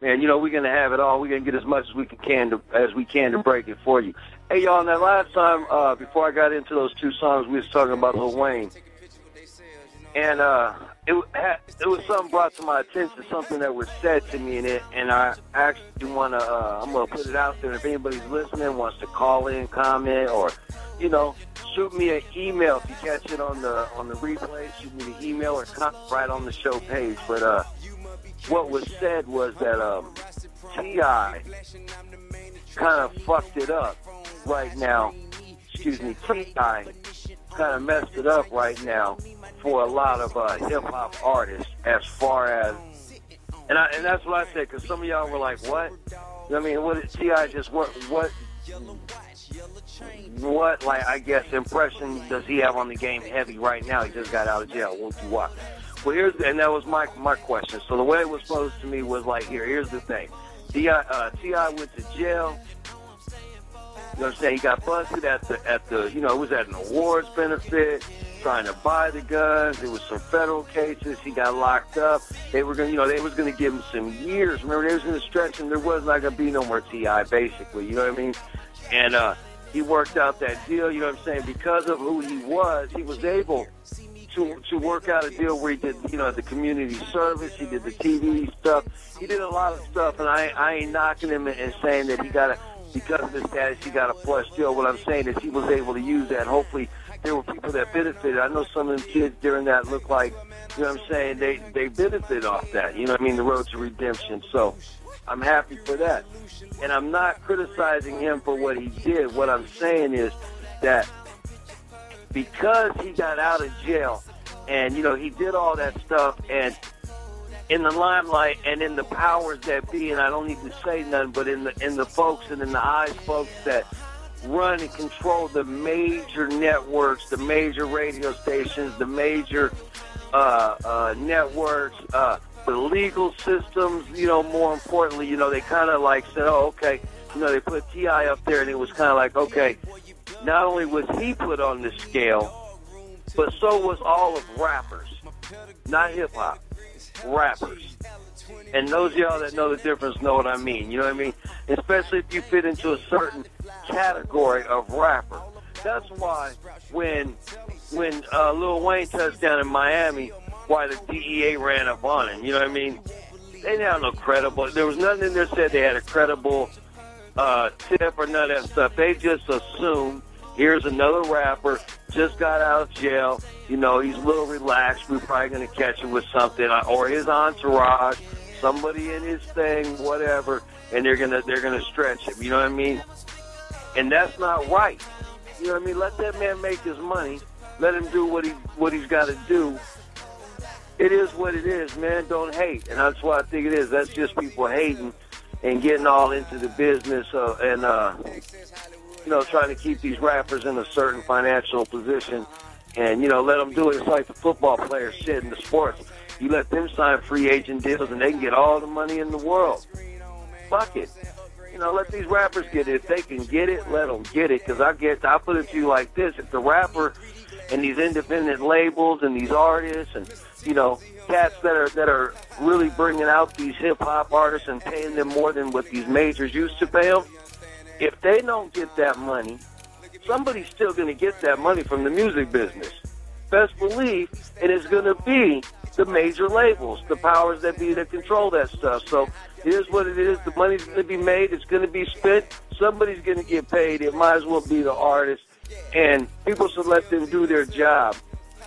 man, you know we're gonna have it all. We're gonna get as much as we can to, as we can to break it for you. Hey, y'all, that last time uh, before I got into those two songs, we was talking about Lil Wayne, and uh, it had, it was something brought to my attention, something that was said to me in it, and I actually to. Uh, I'm gonna put it out there. If anybody's listening wants to call in, comment, or you know, shoot me an email if you catch it on the on the replay. Shoot me an email or comment right on the show page. But uh, what was said was that um, T.I. kind of fucked it up right now. Excuse me, T.I. kind of messed it up right now for a lot of uh, hip hop artists as far as and I, and that's what I said because some of y'all were like, "What?" I mean, what did T.I. just what what what like I guess impression does he have on the game heavy right now? He just got out of jail. Won't you watch? Well, here's and that was my my question. So the way it was posed to me was like, here, here's the thing. T.I. uh, T.I. went to jail. You know what I'm saying? He got busted at the at the you know it was at an awards benefit trying to buy the guns. There was some federal cases. He got locked up. They were going, to you know, they was going to give him some years. Remember, they was going to stretch him. There was not going to be no more T.I., basically. You know what I mean? And uh, he worked out that deal. You know what I'm saying? Because of who he was, he was able to to work out a deal where he did, you know, the community service. He did the TV stuff. He did a lot of stuff, and I I ain't knocking him and saying that he got a because of his status he got a flush deal. What I'm saying is he was able to use that. Hopefully there were people that benefited. I know some of them kids during that look like, you know what I'm saying, they, they benefit off that. You know what I mean? The road to redemption. So I'm happy for that. And I'm not criticizing him for what he did. What I'm saying is that because he got out of jail and, you know, he did all that stuff and in the limelight and in the powers that be, and I don't need to say nothing, but in the in the folks and in the eyes folks that run and control the major networks, the major radio stations, the major uh, uh, networks, uh, the legal systems. You know, more importantly, you know, they kind of like said, "Oh, okay." You know, they put T.I. up there, and it was kind of like, okay. Not only was he put on the scale, but so was all of rappers, not hip hop, rappers. And those y'all that know the difference know what I mean. You know what I mean? Especially if you fit into a certain category of rapper. That's why when when uh, Lil Wayne touched down in Miami, why the DEA ran up on him. You know what I mean? They didn't have no credible. There was nothing in there said they had a credible uh, tip or none of that stuff. They just assumed here's another rapper just got out of jail. You know, he's a little relaxed. We're probably going to catch him with something, or his entourage, somebody in his thing, whatever, and they're gonna they're gonna stretch him. You know what I mean? And that's not right. You know what I mean? Let that man make his money. Let him do what he what he's got to do. It is what it is, man. Don't hate, and that's what I think it is. That's just people hating and getting all into the business uh, and uh, you know trying to keep these rappers in a certain financial position, and you know let them do it. It's like the football players shit in the sports. You let them sign free agent deals, and they can get all the money in the world. Fuck it you know, let these rappers get it. If they can get it, let them get it. Because I get, I put it to you like this: if the rapper and these independent labels and these artists and you know cats that are that are really bringing out these hip hop artists and paying them more than what these majors used to pay them, if they don't get that money, somebody's still going to get that money from the music business. Best believe it is going to be the major labels, the powers that be that control that stuff. So it is what it is. The money's going to be made. It's going to be spent. Somebody's going to get paid. It might as well be the artist. And people should let them do their job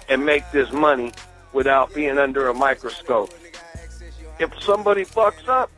and make this money without being under a microscope. If somebody fucks up,